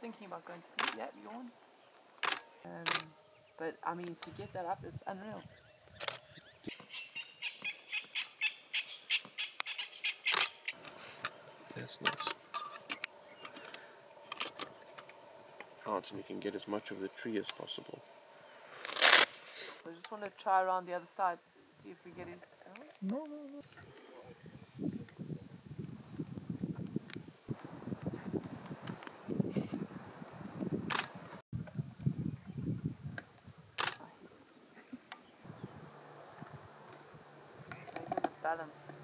thinking about going to sleep. Yeah, yawn. Um, but I mean, to get that up, it's unreal. That's nice. Oh, and you can get as much of the tree as possible. I just want to try around the other side, see if we get his. Oh. No, no, no. balance.